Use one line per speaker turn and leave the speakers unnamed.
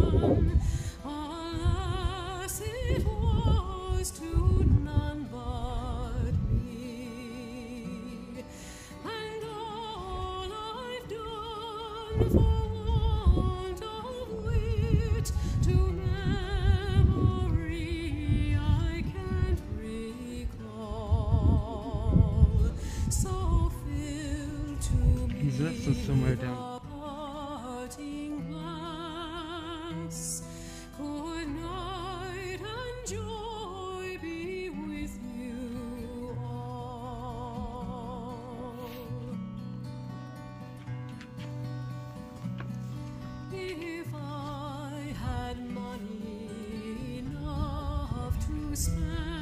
done, alas, it was to enough